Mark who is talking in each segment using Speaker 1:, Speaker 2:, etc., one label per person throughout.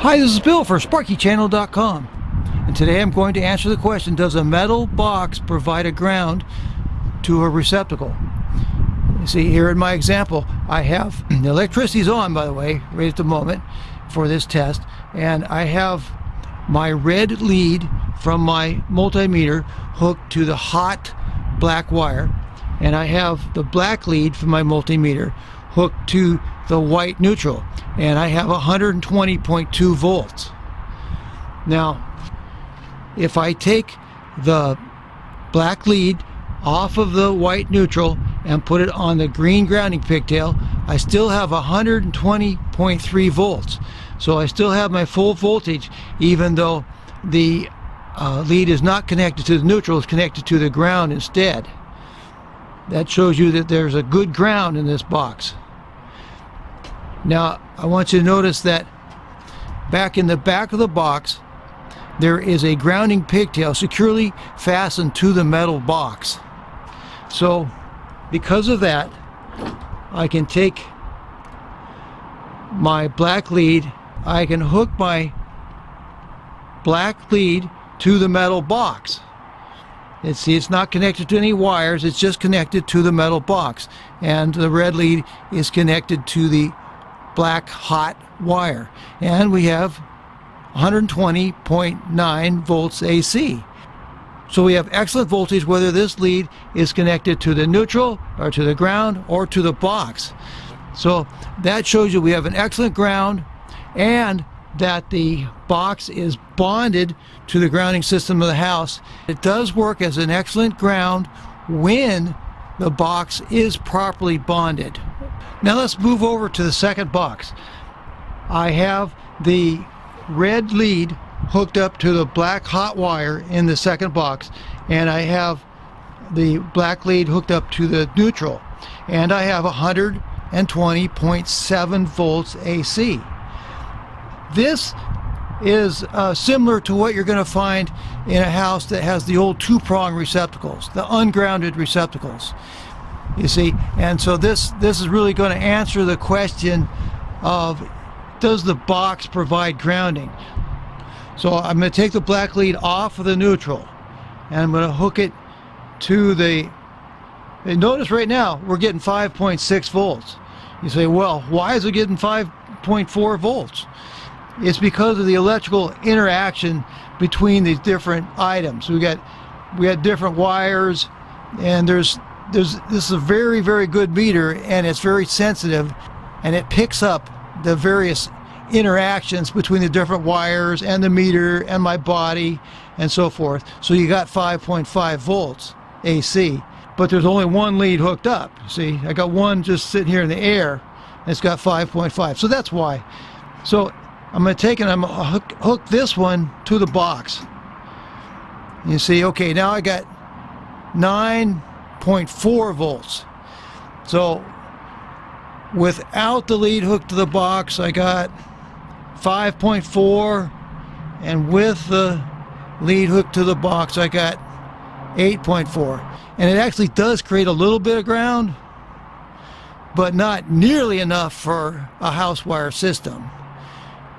Speaker 1: Hi, this is Bill for SparkyChannel.com and today I'm going to answer the question Does a metal box provide a ground to a receptacle? You see here in my example I have the electricity's on by the way right at the moment for this test and I have my red lead from my multimeter hooked to the hot black wire and I have the black lead from my multimeter hooked to the white neutral. And I have 120.2 volts. Now if I take the black lead off of the white neutral and put it on the green grounding pigtail I still have 120.3 volts. So I still have my full voltage even though the uh, lead is not connected to the neutral it's connected to the ground instead. That shows you that there's a good ground in this box now I want you to notice that back in the back of the box there is a grounding pigtail securely fastened to the metal box. So because of that I can take my black lead I can hook my black lead to the metal box. And see it's not connected to any wires it's just connected to the metal box. And the red lead is connected to the black hot wire and we have 120.9 volts AC so we have excellent voltage whether this lead is connected to the neutral or to the ground or to the box so that shows you we have an excellent ground and that the box is bonded to the grounding system of the house. It does work as an excellent ground when the box is properly bonded. Now let's move over to the second box. I have the red lead hooked up to the black hot wire in the second box and I have the black lead hooked up to the neutral and I have 120.7 volts AC. This is uh, similar to what you're going to find in a house that has the old two-prong receptacles, the ungrounded receptacles. You see, and so this this is really going to answer the question of does the box provide grounding? So I'm going to take the black lead off of the neutral and I'm going to hook it to the and notice right now we're getting 5.6 volts. You say, well, why is it getting 5.4 volts? It's because of the electrical interaction between these different items. We got we got different wires, and there's there's this is a very very good meter, and it's very sensitive, and it picks up the various interactions between the different wires and the meter and my body and so forth. So you got 5.5 volts AC, but there's only one lead hooked up. See, I got one just sitting here in the air, and it's got 5.5. So that's why. So I'm going to take it I'm going to hook, hook this one to the box. You see, okay, now I got 9.4 volts. So without the lead hook to the box, I got 5.4 and with the lead hook to the box, I got 8.4. And it actually does create a little bit of ground, but not nearly enough for a house wire system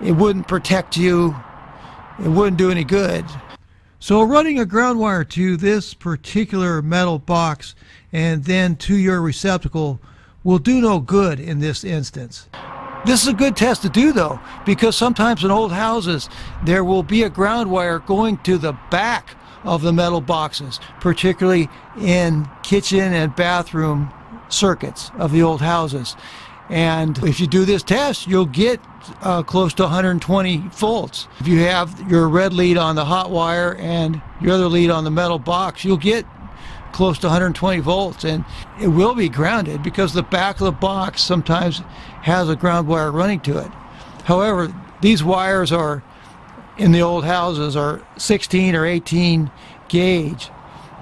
Speaker 1: it wouldn't protect you. It wouldn't do any good. So running a ground wire to this particular metal box and then to your receptacle will do no good in this instance. This is a good test to do though because sometimes in old houses there will be a ground wire going to the back of the metal boxes, particularly in kitchen and bathroom circuits of the old houses. And if you do this test, you'll get uh, close to 120 volts. If you have your red lead on the hot wire and your other lead on the metal box, you'll get close to 120 volts and it will be grounded because the back of the box sometimes has a ground wire running to it. However, these wires are in the old houses are 16 or 18 gauge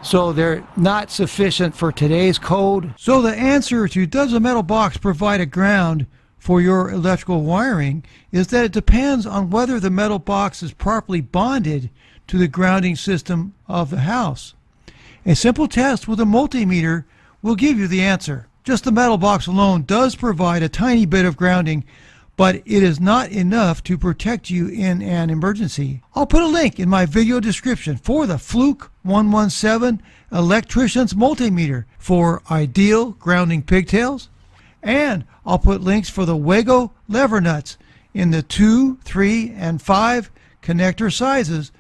Speaker 1: so they're not sufficient for today's code. So the answer to does a metal box provide a ground for your electrical wiring is that it depends on whether the metal box is properly bonded to the grounding system of the house. A simple test with a multimeter will give you the answer. Just the metal box alone does provide a tiny bit of grounding, but it is not enough to protect you in an emergency. I'll put a link in my video description for the Fluke 117 electrician's multimeter for ideal grounding pigtails, and I'll put links for the Wago lever nuts in the 2, 3, and 5 connector sizes,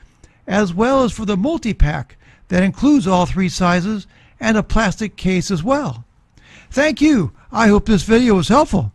Speaker 1: as well as for the multi-pack that includes all three sizes and a plastic case as well. Thank you. I hope this video was helpful.